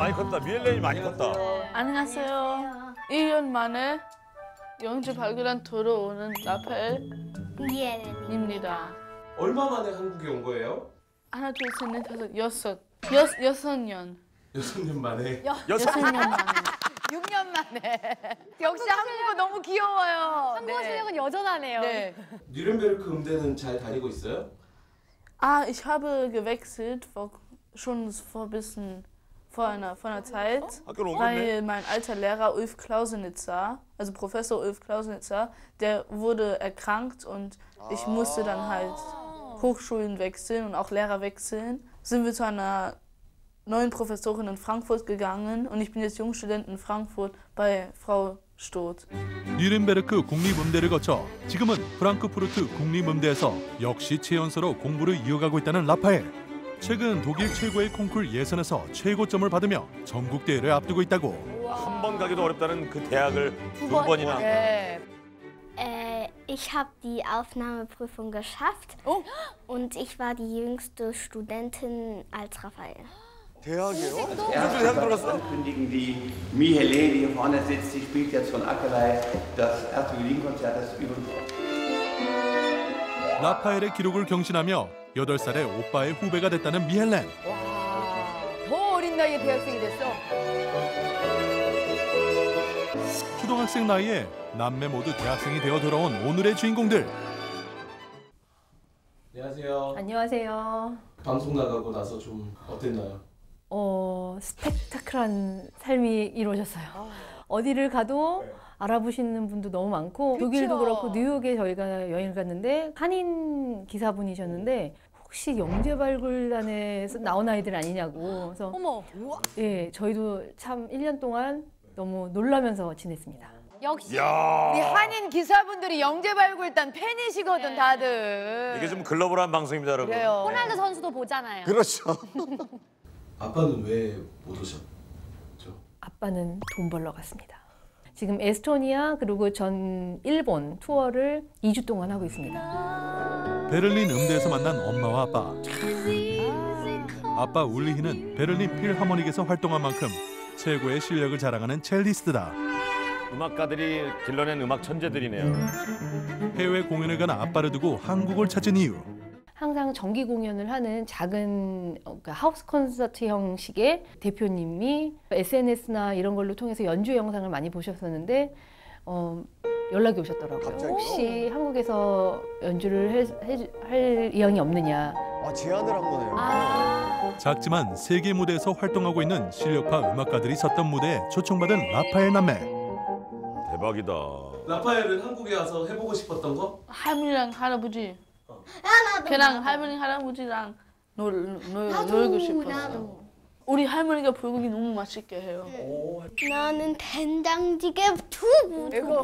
많이 컸다. 미엘렌이 많이 컸다. 안녕하세요. 1년 만에 영주 발굴한 돌아오는 라펠입니다. 얼마 만에 한국에 온 거예요? 하나, 둘, 셋, 넷, 다섯, 여섯. 여, 여섯 년. 여섯 년 만에. 여섯 여섯 년 만에. 6년 만에. 역시 한국어 너무 귀여워요. 한국어 실력은 여전하네요. 네. 뉴른베르크 음대는 잘 다니고 있어요? Ah, ich habe gewechselt, vor, schon vor bisschen vor einer, vor einer Zeit, 학교를 옮겼네. weil mein alter Lehrer Ulf Klausenitzer, also Professor Ulf Klausenitzer, der wurde erkrankt und ich musste dann halt Hochschulen wechseln und auch Lehrer wechseln. Sind wir zu einer neuen Professorin in Frankfurt gegangen und ich bin jetzt Jungstudent in Frankfurt bei Frau Stoth. 뉘른베르크 국립음대를 거쳐 지금은 프랑크푸르트 국립음대에서 역시 최연소로 공부를 이어가고 있다는 라파엘. 최근 독일 최고의 콩쿨 예선에서 최고점을 받으며 전국 대회를 앞두고 있다고. 한 번 가기도 어렵다는 그 대학을 두 번이나. 네. Äh, ich habe die Aufnahmeprüfung geschafft Oh. und ich war die jüngste Studentin als Raphael. 대학이요? Erste 대학 들어갔어? ankündigen, die Mihelene, die hier vorne sitzt, die spielt jetzt von Ackerlei das erste Violinkonzert, das übrigens 라파엘의 기록을 경신하며 8살의 오빠의 후배가 됐다는 미헬렌. 와, 더 어린 나이에 대학생이 됐어. 초등학생 나이에 남매 모두 대학생이 되어 돌아온 오늘의 주인공들. 안녕하세요. 안녕하세요. 방송 나가고 나서 좀 어땠나요? 어, 스펙타클한 삶이 이루어졌어요. 어디를 가도 알아보시는 분도 너무 많고 독일도 그렇고 뉴욕에 저희가 여행을 갔는데 한인 기사분이셨는데 혹시 영재 발굴단에서 나온 아이들 아니냐고 그래서 어머. 우와. 예, 저희도 참 1년 동안 너무 놀라면서 지냈습니다. 역시 야 우리 한인 기사분들이 영재 발굴단 팬이시거든 다들. 이게 좀 글로벌한 방송입니다, 여러분. 그래요. 호날두 선수도 보잖아요. 그렇죠. 아빠는 왜 못 오셨죠? 아빠는 돈 벌러 갔습니다. 지금 에스토니아 그리고 전 일본 투어를 2주 동안 하고 있습니다. 베를린 음대에서 만난 엄마와 아빠. 아빠 울리히는 베를린 필하모닉에서 활동한 만큼 최고의 실력을 자랑하는 첼리스트다. 음악가들이 길러낸 음악 천재들이네요. 해외 공연을 간 아빠를 두고 한국을 찾은 이유. 항상 정기 공연을 하는 작은 어, 그러니까 하우스 콘서트 형식의 대표님이 SNS나 이런 걸로 통해서 연주 영상을 많이 보셨었는데 어, 연락이 오셨더라고요. 혹시 한국에서 연주를 해, 해, 할 의향이 없느냐. 아, 제안을 한 거네요. 작지만 세계 무대에서 활동하고 있는 실력파 음악가들이 섰던 무대에 초청받은 라파엘 남매. 대박이다. 라파엘은 한국에 와서 해보고 싶었던 거? 할머니랑 할아버지. 걔랑 할머니 할아버지랑 놀, 놀, 놀고 싶었어. 우리 할머니가 불고기 너무 맛있게 해요. 나는 된장찌개 두부. 이거